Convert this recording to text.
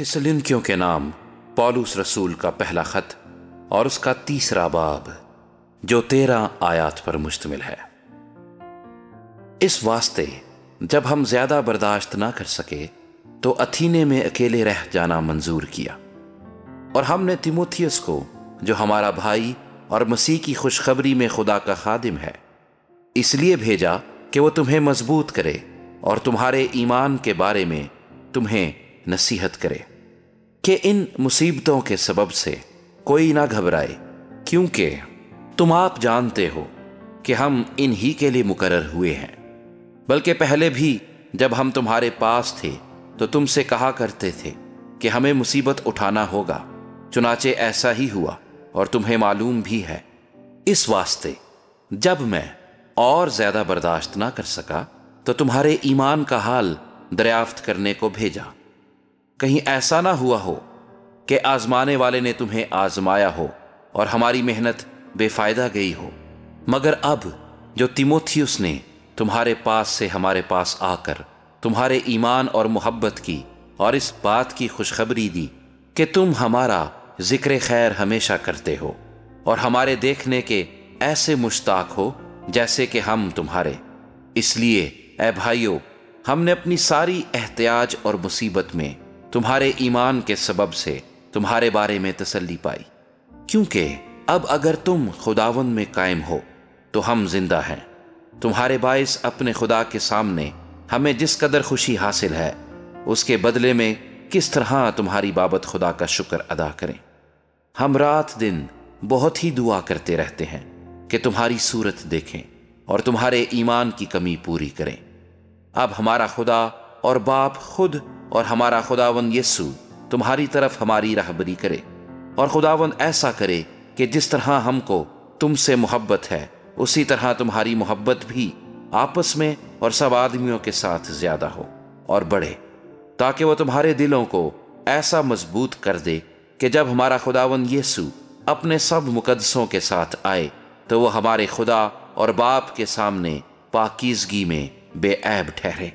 थिसलिनकियों के नाम पॉलूस रसूल का पहला खत और उसका तीसरा बाब जो तेरह आयात पर मुश्तमिल है। इस वास्ते जब हम ज़्यादा बर्दाश्त ना कर सके तो अथीने में अकेले रह जाना मंजूर किया। और हमने तिमोथियस को, जो हमारा भाई और मसीह की खुशखबरी में खुदा का खादिम है, इसलिए भेजा कि वो तुम्हें मज़बूत करे और तुम्हारे ईमान के बारे में तुम्हें नसीहत करे कि इन मुसीबतों के सबब से कोई ना घबराए, क्योंकि तुम आप जानते हो कि हम इन ही के लिए मुकर्र हुए हैं। बल्कि पहले भी जब हम तुम्हारे पास थे तो तुमसे कहा करते थे कि हमें मुसीबत उठाना होगा, चुनाचे ऐसा ही हुआ और तुम्हें मालूम भी है। इस वास्ते जब मैं और ज़्यादा बर्दाश्त ना कर सका तो तुम्हारे ईमान का हाल दरियाफ्त करने को भेजा। कहीं ऐसा ना हुआ हो कि आजमाने वाले ने तुम्हें आजमाया हो और हमारी मेहनत बेफायदा गई हो। मगर अब जो तिमोथियस ने तुम्हारे पास से हमारे पास आकर तुम्हारे ईमान और मोहब्बत की और इस बात की खुशखबरी दी कि तुम हमारा ज़िक्र खैर हमेशा करते हो और हमारे देखने के ऐसे मुश्ताक हो जैसे कि हम तुम्हारे। इसलिए ए भाइयों, हमने अपनी सारी एहतियाज और मुसीबत में तुम्हारे ईमान के सबब से तुम्हारे बारे में तसल्ली पाई। क्योंकि अब अगर तुम खुदावन में कायम हो तो हम ज़िंदा हैं। तुम्हारे बायस अपने खुदा के सामने हमें जिस कदर खुशी हासिल है, उसके बदले में किस तरह तुम्हारी बाबत खुदा का शुक्र अदा करें। हम रात दिन बहुत ही दुआ करते रहते हैं कि तुम्हारी सूरत देखें और तुम्हारे ईमान की कमी पूरी करें। अब हमारा खुदा और बाप खुद और हमारा खुदावन यस्सु तुम्हारी तरफ़ हमारी रहबरी करे। और खुदावन ऐसा करे कि जिस तरह हमको तुमसे मोहब्बत है, उसी तरह तुम्हारी मोहब्बत भी आपस में और सब आदमियों के साथ ज़्यादा हो और बढ़े, ताकि वह तुम्हारे दिलों को ऐसा मज़बूत कर दे कि जब हमारा खुदावन यीशु अपने सब मुकदसों के साथ आए तो वह हमारे खुदा और बाप के सामने पाकिजगी में बेऐब ठहरे।